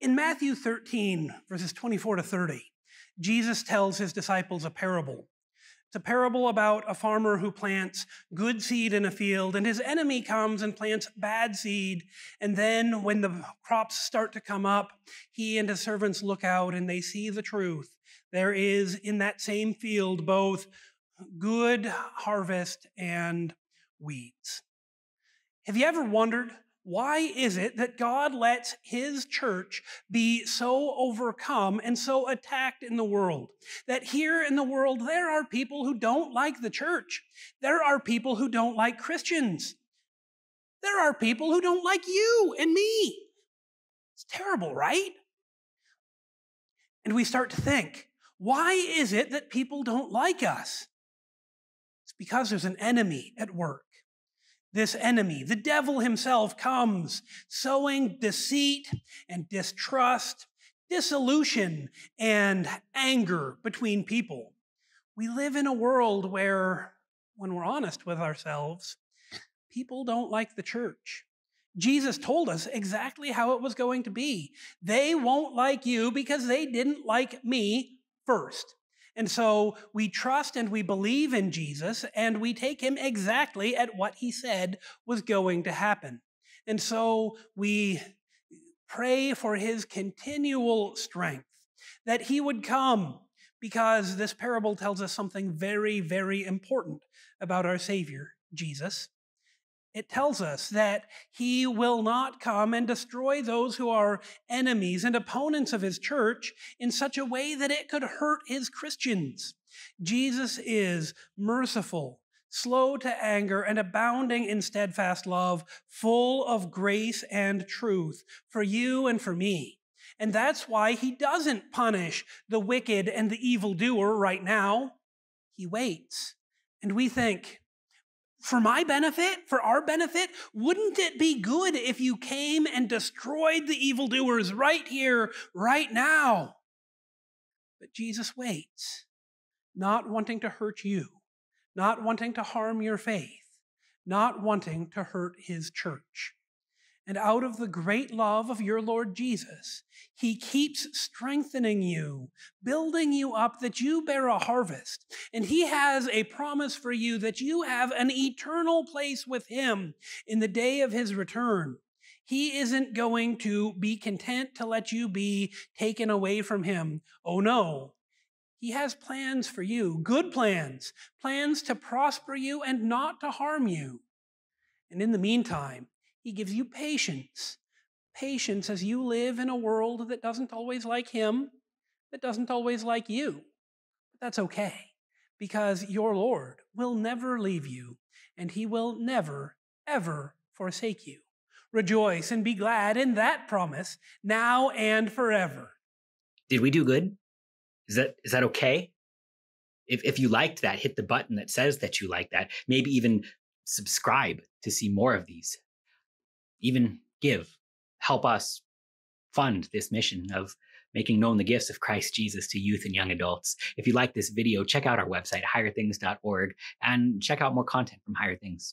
in Matthew 13, verses 24 to 30, Jesus tells his disciples a parable. It's a parable about a farmer who plants good seed in a field, and his enemy comes and plants bad seed. And then, when the crops start to come up, he and his servants look out and they see the truth. There is in that same field both good harvest and weeds. Have you ever wondered why is it that God lets his church be so overcome and so attacked in the world? That here in the world, there are people who don't like the church. There are people who don't like Christians. There are people who don't like you and me. It's terrible, right? And we start to think, why is it that people don't like us? It's because there's an enemy at work this enemy. The devil himself comes sowing deceit and distrust, dissolution and anger between people. We live in a world where, when we're honest with ourselves, people don't like the church. Jesus told us exactly how it was going to be. They won't like you because they didn't like me first. And so we trust and we believe in Jesus and we take him exactly at what he said was going to happen. And so we pray for his continual strength, that he would come, because this parable tells us something very, very important about our Savior, Jesus it tells us that he will not come and destroy those who are enemies and opponents of his church in such a way that it could hurt his Christians. Jesus is merciful, slow to anger, and abounding in steadfast love, full of grace and truth for you and for me. And that's why he doesn't punish the wicked and the evildoer right now. He waits. And we think, for my benefit, for our benefit, wouldn't it be good if you came and destroyed the evildoers right here, right now? But Jesus waits, not wanting to hurt you, not wanting to harm your faith, not wanting to hurt his church. And out of the great love of your Lord Jesus, he keeps strengthening you, building you up that you bear a harvest. And he has a promise for you that you have an eternal place with him in the day of his return. He isn't going to be content to let you be taken away from him. Oh no. He has plans for you, good plans, plans to prosper you and not to harm you. And in the meantime, he gives you patience. Patience as you live in a world that doesn't always like Him, that doesn't always like you. But that's okay, because your Lord will never leave you, and He will never, ever forsake you. Rejoice and be glad in that promise now and forever. Did we do good? Is that is that okay? If if you liked that, hit the button that says that you like that. Maybe even subscribe to see more of these even give, help us fund this mission of making known the gifts of Christ Jesus to youth and young adults. If you like this video, check out our website, higherthings.org, and check out more content from Higher Things.